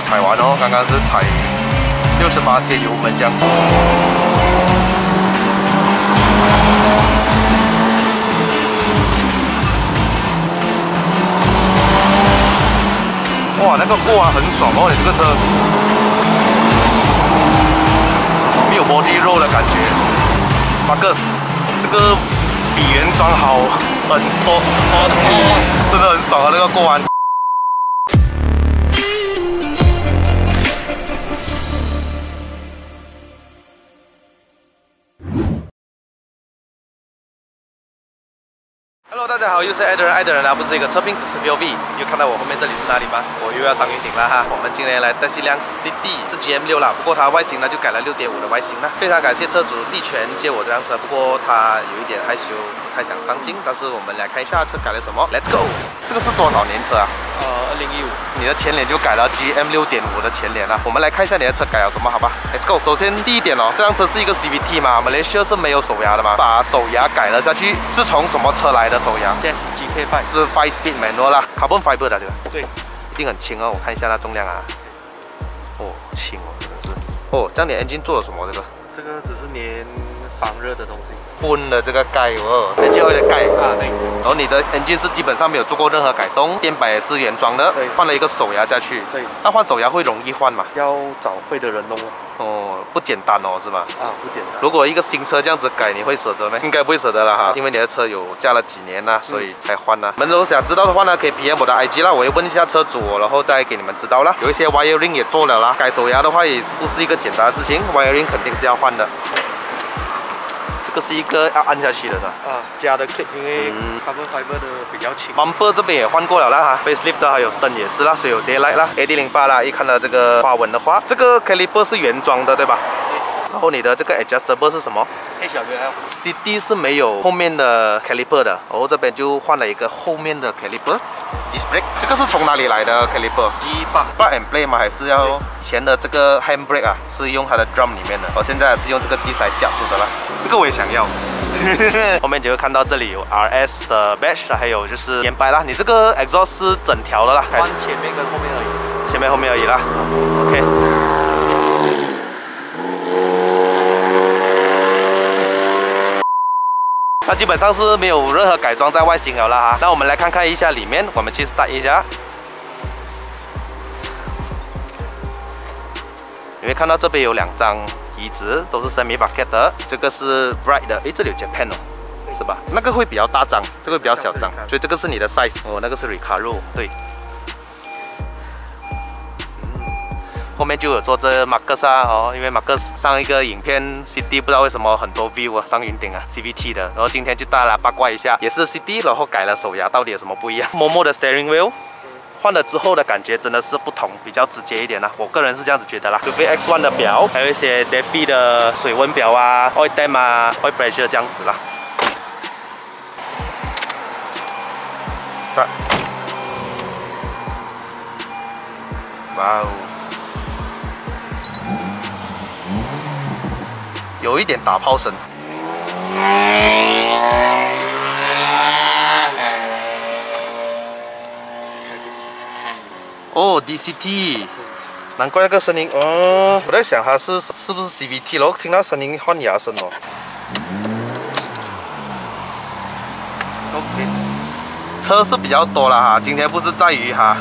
踩完哦，刚刚是踩六十八线油门这样。哇，那个过弯很爽哦，你这个车没有 body roll 的感觉。Marcus，这个比原装好很多，真的很爽啊，那个过弯。大家好，又是爱的人，爱的人啊，不是一个车评，只是 POV。又看到我后面这里是哪里吗？我又要上云顶了哈。我们今天来带一辆 CD，是 GM 六了，不过它外形呢就改了六点五的外形了。非常感谢车主力全借我这辆车，不过他有一点害羞，不太想上镜。但是我们来看一下车改了什么，Let's go。这个是多少年车啊？呃，二零一五，你的前脸就改了 GM 六点五的前脸了。我们来看一下你的车改了什么，好吧？Let's go。首先第一点哦，这辆车是一个 CVT 嘛，马来西亚是没有手牙的嘛，把手牙改了下去，是从什么车来的手牙？Jeff GK Five，是 Five Speed Manual 啦，Carbon Fiber 的这个，对，一定很轻哦。我看一下它重量啊，哦，轻哦，真的是。哦，这样你 engine 做了什么？这个这个只是粘防热的东西喷的这个盖哦，engine oil 的盖。啊，对，然后你的 engine 是基本上没有做过任何改动，电板也是原装的对，换了一个手牙下去。对，那换手牙会容易换吗？要找会的人弄哦，哦，不简单哦，是吗？啊，不简单，如果一个新车这样子改，你会舍得吗？应该不会舍得了哈，因为你的车有驾了几年啦，所以才换啦。你们如果想知道的话呢，可以 PM 我的 IG 啦，我会问一下车主，然后再给你们知道啦。有一些 wiring 也做了啦，改手牙的话也是不是一个简单的事情，wiring 肯定是要换的。这个是一个要按下去的是吧啊，加的 clip，因为嗯 carbon fiber 的比较轻，bumper 这边也换过了啦哈，facelift 的还有灯也是啦，所以有 daylight 啦，AD 零八啦。一看到这个花纹的话，这个 caliper 是原装的对吧？然后你的这个 adjustable 是什么？黑小哥要 CD 是没有后面的 caliper 的，然后这边就换了一个后面的 caliper。Display 这个是从哪里来的 caliper？G 八，plug and play 吗？还是要以前的这个 handbrake 啊？是用它的 drum 里面的，我现在是用这个 disc 来夹住的啦。这个我也想要。后面就会看到这里有 RS 的 badge，还有就是烟白啦。你这个 exhaust 是整条的啦，还换是前面跟后面而已，前面后面而已啦？OK。那基本上是没有任何改装在外形了啦哈。那我们来看看一下里面，我们去 start 一下。你会看到这边有两张椅子，都是 semi bucket 的，这个是 bright 的，诶，这里有 Japan 哦，是吧？那个会比较大张，这个比较小张，所以这个是你的 size 哦，那个是 Recaro，对。后面就有做这 Marcus 啊，哦，因为 Marcus 上一个影片 CD 不知道为什么很多 view 啊，上云顶啊 CVT 的，然后今天就大家来八卦一下，也是 CD，然后改了手牙，到底有什么不一样？Momo 的 steering wheel 换了之后的感觉真的是不同，比较直接一点啦，我个人是这样子觉得啦。VX1 的表，还有一些 Defi 的水温表啊，oil temp 啊，oil pressure 这样子啦。哇哦！有一点打炮声。哦，DCT，难怪那个声音哦，我在想它是是不是 CVT 咯？听到声音换牙声哦。OK，车是比较多了哈，今天不是在于哈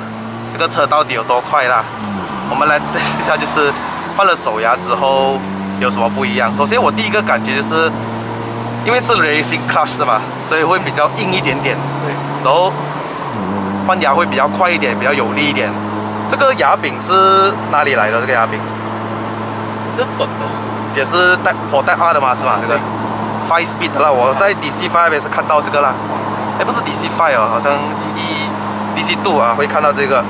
这个车到底有多快啦，我们来 等一下就是换了手牙之后有什么不一样。首先我第一个感觉就是，因为是 racing clutch 是嘛，所以会比较硬一点点，对，然后换牙会比较快一点，比较有力一点。这个牙柄是哪里来的？这个牙柄日本的，也是带 for 带 R 的嘛？是吧？这个 five speed 的啦，我在 DC five 也是看到这个啦。哎，不是 DC five 哦，好像一 DC two 啊，会看到这个。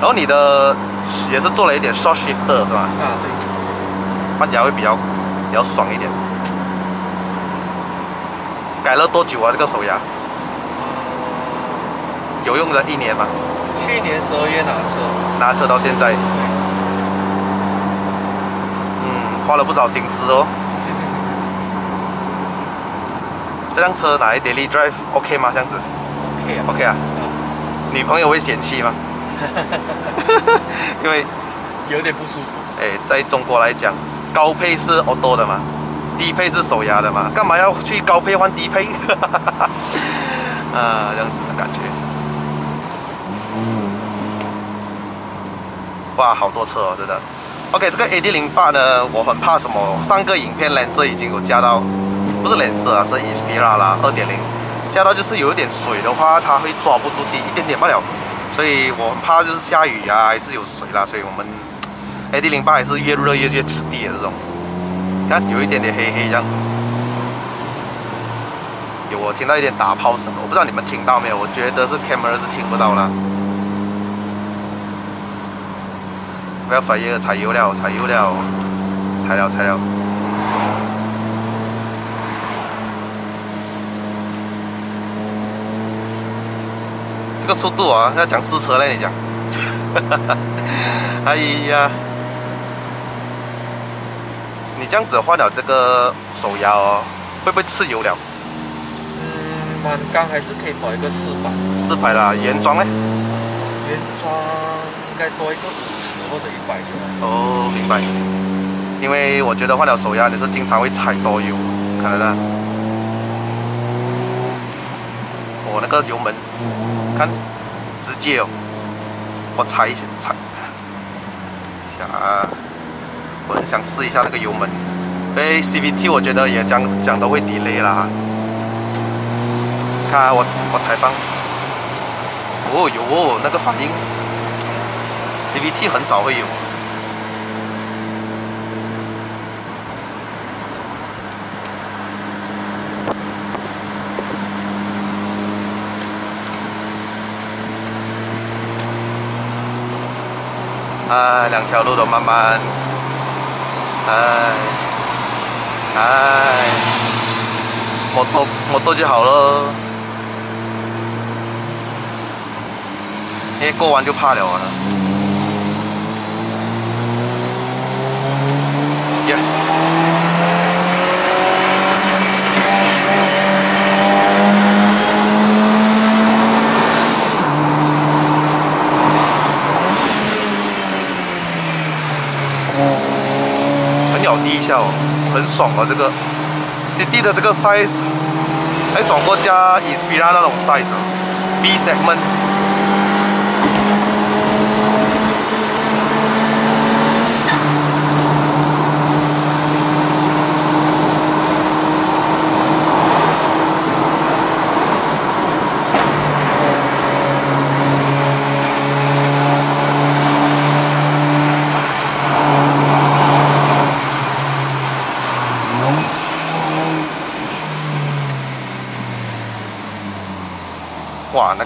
然后你的也是做了一点 short shifter 是吧？啊，对，换牙会比较比较爽一点。改了多久啊？这个手牙有用了一年吗？去年十二月拿车，拿车到现在，嗯，花了不少心思哦。这辆车拿来 daily drive OK 吗？这样子 OK 啊，OK 啊？女朋友会嫌弃吗？因为有点不舒服。哎，在中国来讲，高配是 auto 的嘛，低配是手压的嘛，干嘛要去高配换低配？啊，这样子的感觉。哇，好多车哦，真的。OK，这个 AD 零八呢，我很怕什么？上个影片蓝色已经有加到，不是蓝色啊，是 Inspira 啦，二点零，加到就是有一点水的话，它会抓不住底，一点点不了。所以我怕就是下雨啊，还是有水啦，所以我们 AD 零八还是越热越越吃地的这种。看，有一点点黑黑这样。有我听到一点打炮声，我不知道你们听到没有？我觉得是 camera 是听不到了。不要翻页，踩油了，踩油了，踩了踩了。这个速度啊，要讲试车嘞，你讲。哎呀，你这样子换了这个手压哦，会不会吃油了？嗯，满缸还是可以跑一个四百。四百啦，原装嘞？原装应该多一个五十或者一百。哦，明白。因为我觉得换了手压，你是经常会踩多油，看得到。我那个油门。看，直接哦，我踩一下，踩一下啊！我很想试一下那个油门，因为 CVT 我觉得也讲讲都会滴雷啦。看我我采访，哦有哦，那个反应，CVT 很少会有。啊，两条路都慢慢，哎，哎，摩托摩托就好了，因为过完就怕了啊。Yes。低一下哦，很爽啊，这个 CD 的这个 size 还爽过加 Inspira 那种 size 啊，B segment。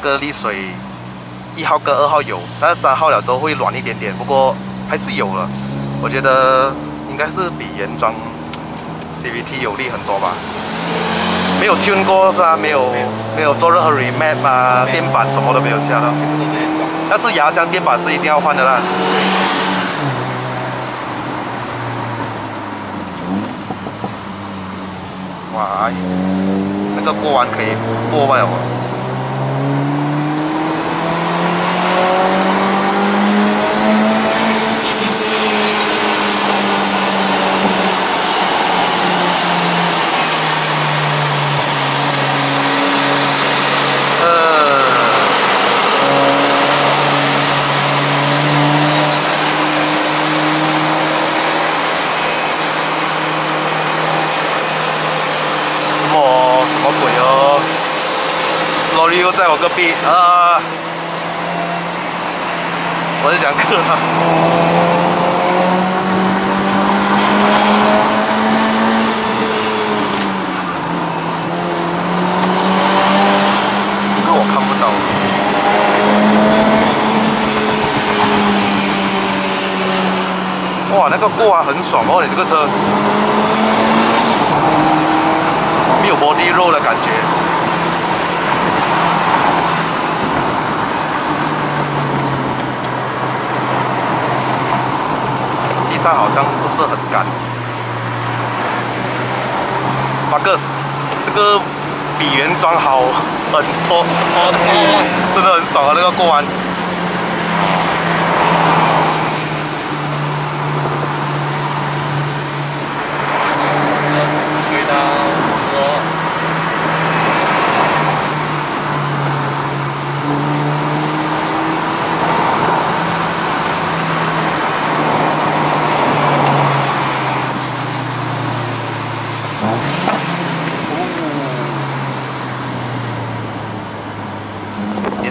个沥水一号跟二号有，但是三号了之后会软一点点，不过还是有了。我觉得应该是比原装 CVT 有力很多吧。没有 tune 过是吧？没有没有做任何 remap 啊，电板什么都没有下到。但是牙箱电板是一定要换的啦。哇，那个过弯可以过弯哦。又在我隔壁啊！我是想克他。这个我看不到。哇，那个过弯很爽哦！你这个车没有 body roll 的感觉。好像不是很干。马克斯，这个比原装好很多，真的很爽啊！那个过弯，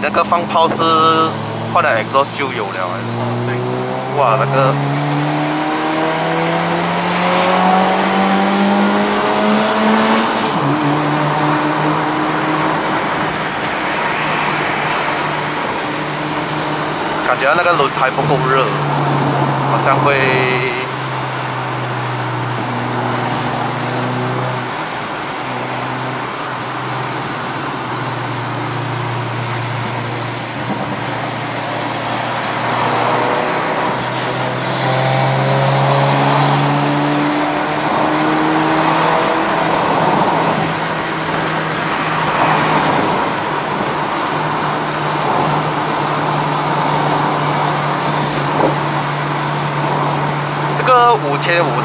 那个放炮是换了 exhaust 就有了，对，哇，那个感觉那个轮胎不够热，好像会。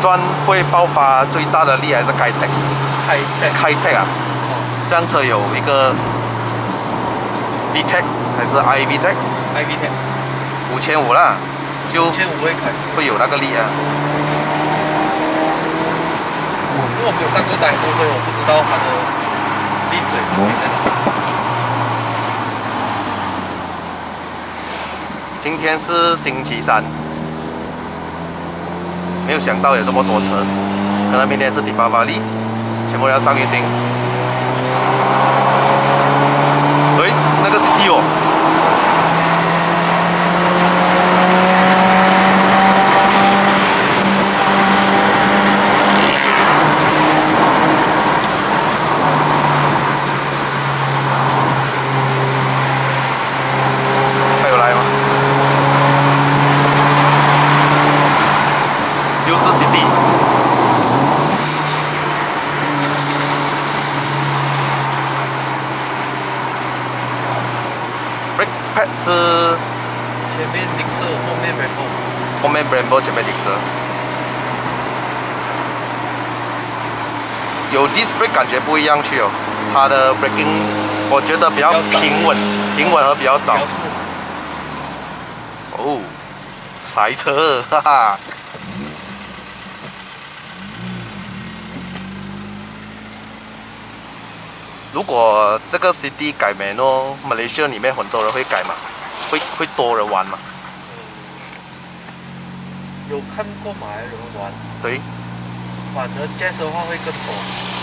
五千五转会爆发最大的力还是开 t 开开 t 啊？这辆车有一个 V Tech 还是 I V Tech？I V Tech。五千五啦，就五千五会开，会有那个力啊。因为我没有上过代步，所以我不知道它的力水平在哪。今天是星期三。没有想到有这么多车，可能明天是第八发力，全部要上预定。喂，那个是 T 哦。是前面绿色，后面 rainbow，后面 rainbow 前面绿色。有 disc brake 感觉不一样去哦，它的 braking 我觉得比较平稳，平稳而比较早。哦，塞车，哈哈。如果这个 CD 改名哦，马来西亚里面很多人会改嘛，会会多人玩嘛？有看过马来人玩？对。反而 Jazz 的话会更多。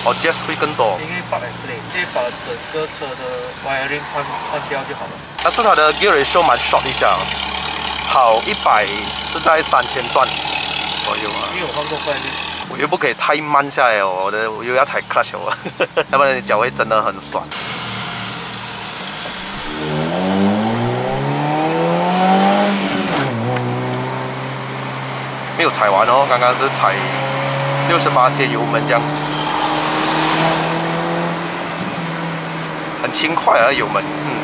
哦，Jazz 会更多。因为把对，直接把整个车的 wiring 换换掉就好了。但是它的 gear ratio 蛮 short 一下，跑一百是在三千转左右啊。因为我换过 wiring。我又不可以太慢下来哦，我的我又要踩 clutch 哦，要不然你脚会真的很爽。没有踩完哦，刚刚是踩六十八线油门这样，很轻快啊油门，嗯。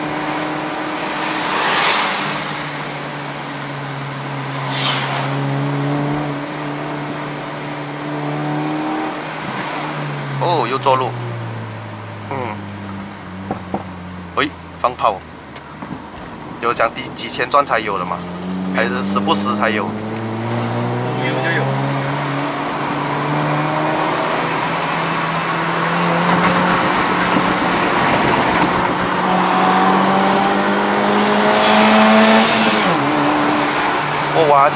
哦，又坐路，嗯，喂，放炮，有讲第几千转才有的吗？还是时不时才有？有就有。我完，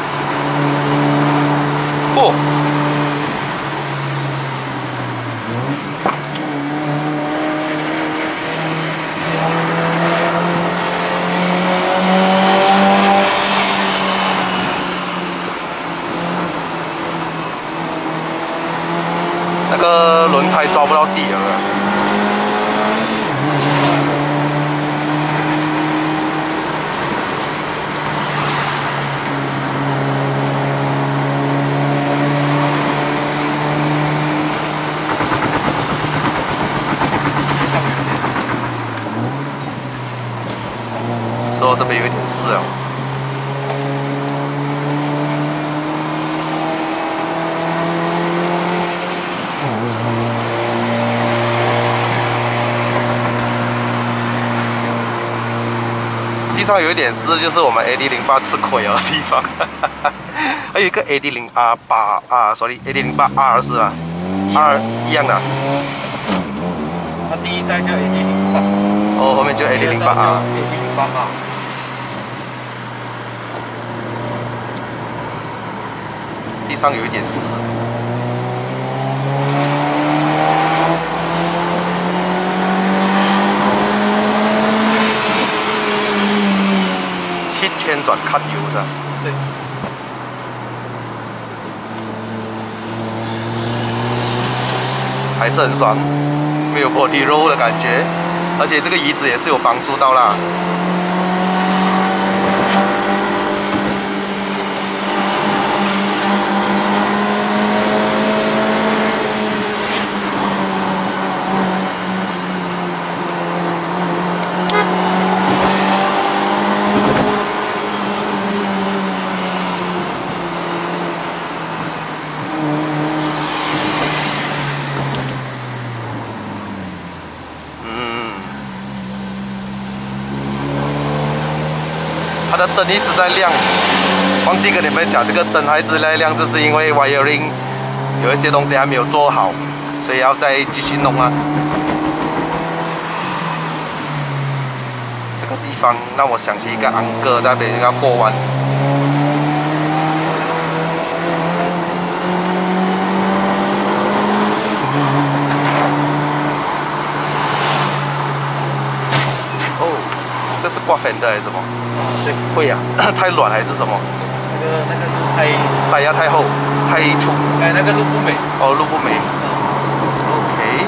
哦这边有一点事哦。地上有一点湿，就是我们 AD 零八吃亏了的地方。还有一个 AD 零 R 八啊，sorry，AD 零八 R 是吧？R 一样的。它第一代叫 AD 零八。哦，后面就 AD 零八 R。AD 零八 R。地上有一点湿。七千转 cut 油是吧？对。还是很爽，没有 body roll 的感觉，而且这个椅子也是有帮助到啦。的灯一直在亮，忘记跟你们讲，这个灯还一直在亮，就是因为 wiring 有一些东西还没有做好，所以要再继续弄啊。这个地方让我想起一个安哥那边要过弯。是挂粉的还是什么？对，会呀，太软还是什么？那个那个太胎压太厚，太粗。哎，那个路不美。哦，路不美。OK。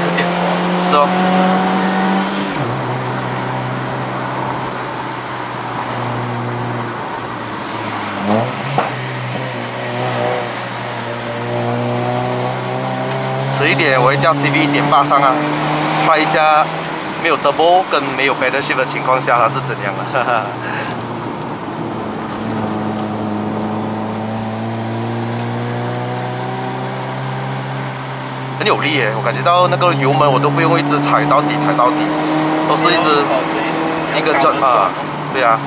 有点滑。是哦。迟一点我会叫 CV 一点八上啊，拍一下没有 double 跟没有 pedal shift 的情况下它是怎样的，哈哈。很有力耶，我感觉到那个油门我都不用一直踩到底，踩到底，都是一直一个转啊，对啊。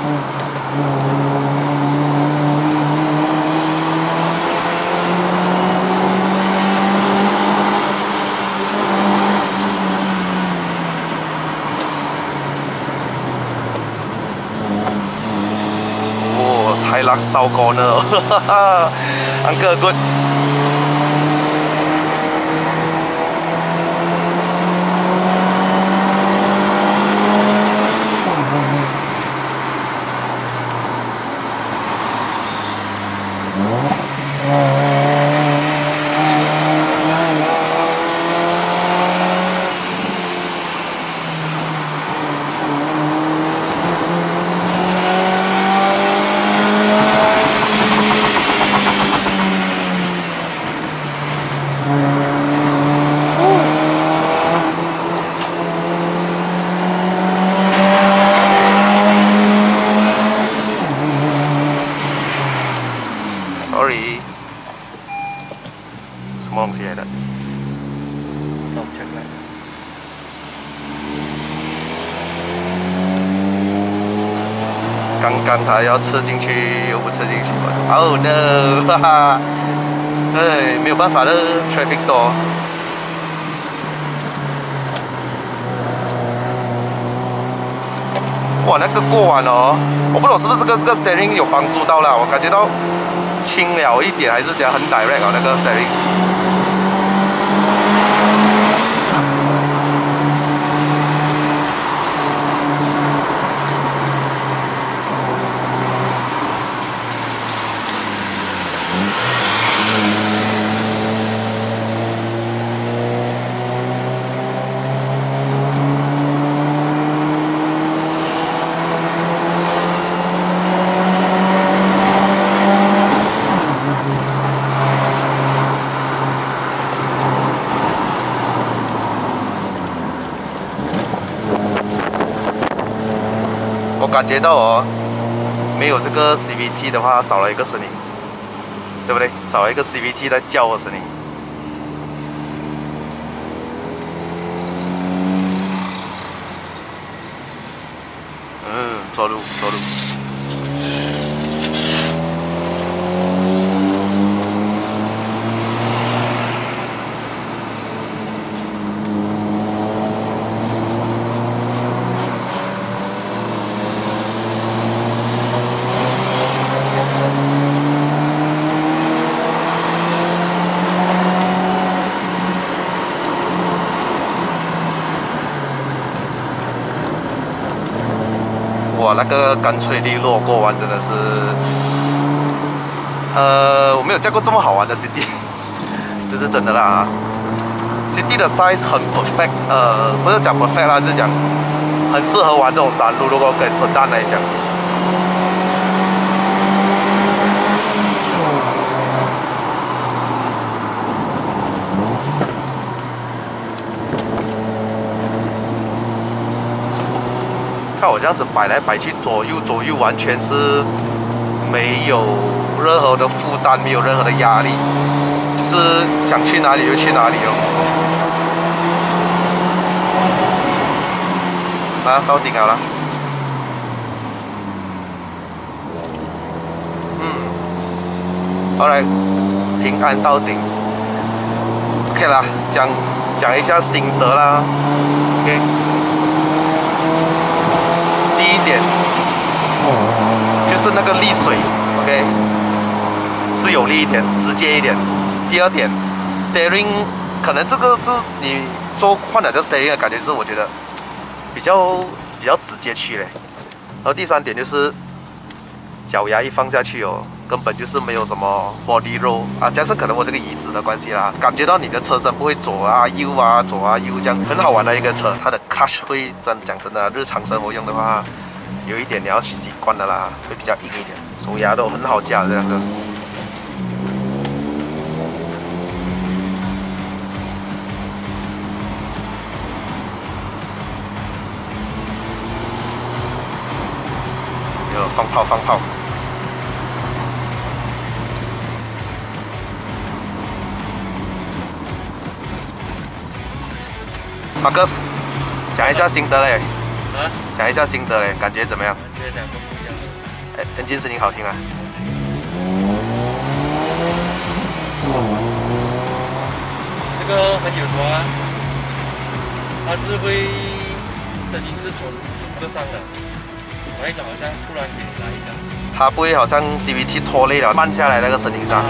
哦，才拉烧高呢，哈哈，Uncle good。Sorry，什么东西来的？找钱来。他要吃进去，又不吃进去，Oh no！哈哈，哎，没有办法了，traffic 多。哇，那个过弯哦，我不懂是不是这个这个 steering 有帮助到了，我感觉到轻了一点，还是讲很 direct 哦，那个 steering。我感觉到哦，没有这个 CVT 的话，少了一个声音，对不对？少了一个 CVT 在叫的声音。嗯，着陆，着陆。哇，那个干脆利落过完真的是，呃，我没有见过这么好玩的 CD，这是真的啦。CD 的 size 很 perfect，呃，不是讲 perfect 啦，是讲很适合玩这种山路。如果给圣诞来讲。我这样子摆来摆去，左右左右，完全是没有任何的负担，没有任何的压力，就是想去哪里就去哪里哦。啊，到顶好了。嗯，好来，平安到顶。OK 啦，讲讲一下心得啦。OK。点，是那个沥水，OK，是有力一点，直接一点。第二点，steering，可能这个是你做换了这 steering 的感觉是我觉得比较比较直接去嘞。然后第三点就是脚牙一放下去哦，根本就是没有什么 body roll 啊，加上可能我这个椅子的关系啦，感觉到你的车身不会左啊右啊左啊右这样，很好玩的一个车。它的 clutch 会真讲真的，日常生活用的话。有一点你要习惯的啦，会比较硬一点，手牙都很好夹这样子。有放炮放炮。马克思，讲一下心得嘞。讲一下心得嘞，感觉怎么样？觉得两个不一样。哎，喷金声音好听啊。这个很有说啊，它是会声音是从数字上的，那一种好像突然给你来一个。它不会好像 CVT 拖累了慢下来那个声音上。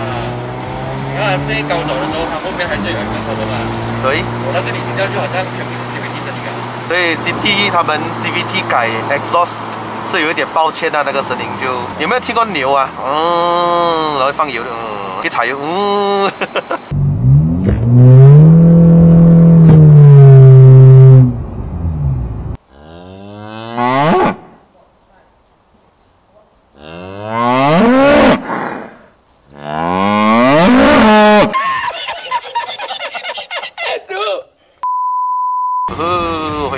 你看现在高走的时候，它后面还是有一个声的嘛。对。我那个你听到就好像全部是 CVT。对，CT 他们 CVT 改 exhaust 是有一点抱歉的，那个声音就有没有听过牛啊？嗯，然后放油的，嗯，一踩油，嗯。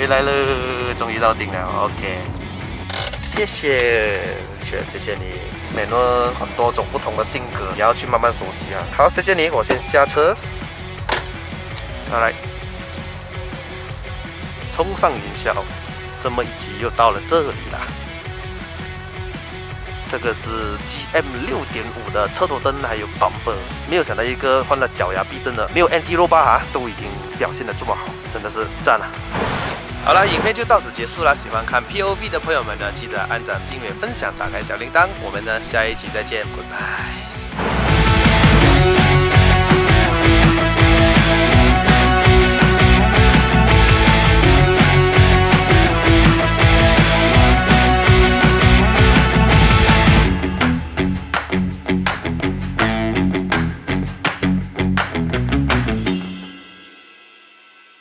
来了，终于到顶了，OK，谢谢，谢谢你，美诺很多种不同的性格，你要去慢慢熟悉啊。好，谢谢你，我先下车，来，冲上云霄，这么一集又到了这里了。这个是 GM 六点五的车头灯，还有版本没有想到一个换了脚牙避震的，没有 NT 肉巴哈，都已经表现的这么好，真的是赞了。好了，影片就到此结束了。喜欢看 POV 的朋友们呢，记得按赞、订阅、分享、打开小铃铛。我们呢，下一集再见，，Goodbye。